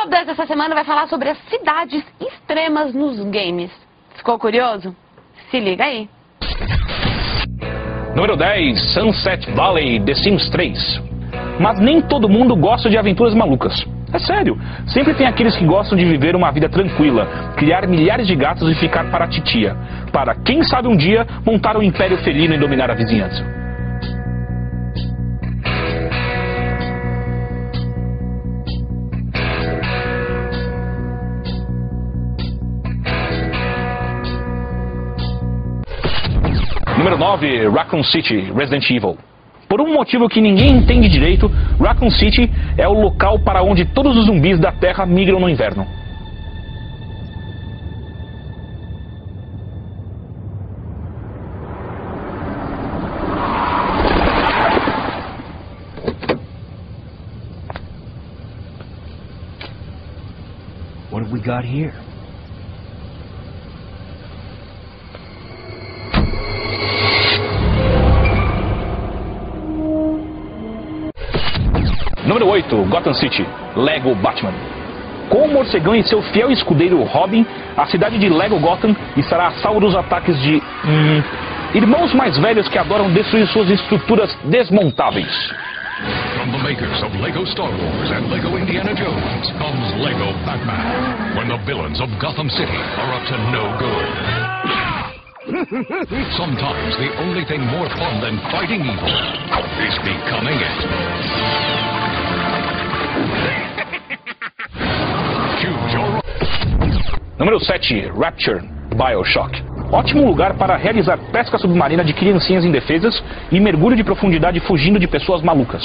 Top 10 dessa semana vai falar sobre as cidades extremas nos games. Ficou curioso? Se liga aí. Número 10, Sunset Valley, The Sims 3. Mas nem todo mundo gosta de aventuras malucas. É sério, sempre tem aqueles que gostam de viver uma vida tranquila, criar milhares de gatos e ficar para a titia, para, quem sabe um dia, montar um império felino e dominar a vizinhança. Número 9, Raccoon City, Resident Evil. Por um motivo que ninguém entende direito, Raccoon City é o local para onde todos os zumbis da Terra migram no inverno. What have we got here? Número 8, Gotham City, Lego Batman. Com o morcegão e seu fiel escudeiro Robin, a cidade de Lego Gotham estará a salvo dos ataques de. Hum, irmãos mais velhos que adoram destruir suas estruturas desmontáveis. From the makers of Lego Star Wars and Lego Indiana Jones comes Lego Batman. When the villains of Gotham City are up to no good. Sometimes the only thing more fun than fighting evil is Número 7, Rapture, Bioshock. Ótimo lugar para realizar pesca submarina de criancinhas indefesas e mergulho de profundidade fugindo de pessoas malucas.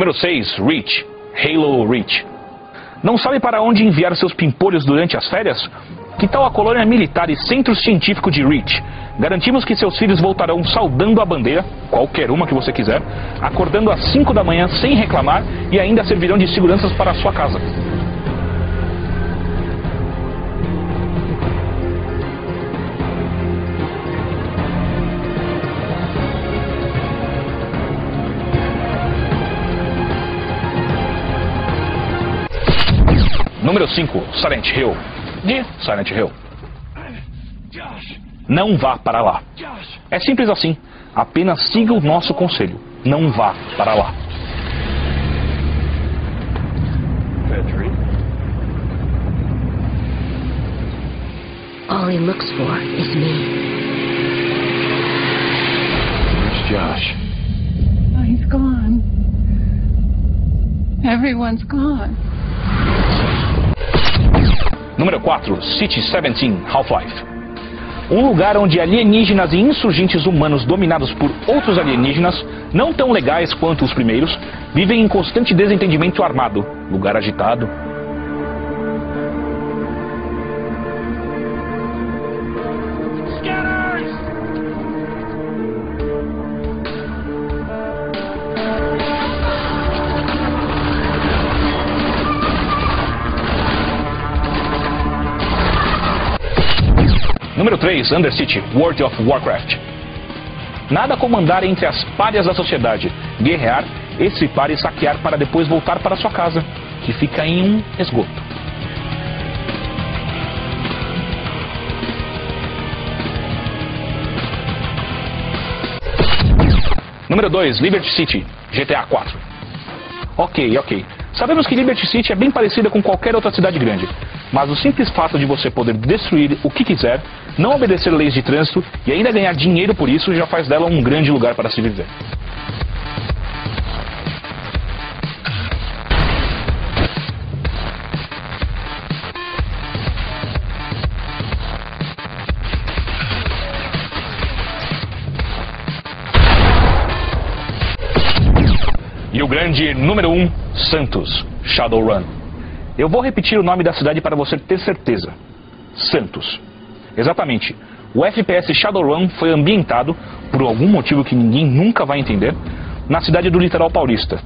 Número 6, Reach, Halo Reach. Não sabe para onde enviar seus pimpolhos durante as férias? Que tal a colônia militar e centro científico de Reach? Garantimos que seus filhos voltarão saudando a bandeira, qualquer uma que você quiser, acordando às 5 da manhã sem reclamar e ainda servirão de seguranças para a sua casa. Número 5, Silent Hill. De Silent Hill. Não vá para lá. É simples assim. Apenas siga o nosso conselho. Não vá para lá. All he looks for is me. Where's Josh? Oh, he's gone. Everyone's gone. Número 4, City 17, Half-Life. Um lugar onde alienígenas e insurgentes humanos dominados por outros alienígenas, não tão legais quanto os primeiros, vivem em constante desentendimento armado. Lugar agitado. Número 3, Undercity, World of Warcraft. Nada como andar entre as párias da sociedade, guerrear, estripar e saquear para depois voltar para sua casa, que fica em um esgoto. Número 2, Liberty City, GTA 4. Ok, ok. Sabemos que Liberty City é bem parecida com qualquer outra cidade grande, mas o simples fato de você poder destruir o que quiser, não obedecer leis de trânsito e ainda ganhar dinheiro por isso já faz dela um grande lugar para se viver. E o grande número 1, um, Santos, Shadowrun. Eu vou repetir o nome da cidade para você ter certeza. Santos. Exatamente. o FPS Shadowrun foi ambientado, por algum motivo que ninguém nunca vai entender, na cidade do litoral paulista.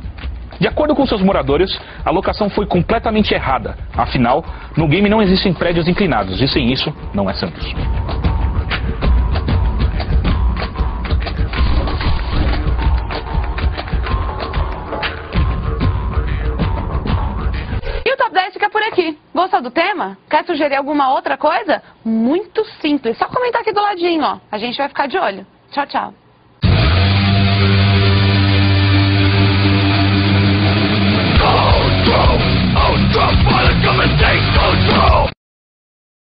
De acordo com seus moradores, a locação foi completamente errada. Afinal, no game não existem prédios inclinados e sem isso, não é Santos. Gostou do tema? Quer sugerir alguma outra coisa? Muito simples. Só comentar aqui do ladinho, ó. A gente vai ficar de olho. Tchau, tchau.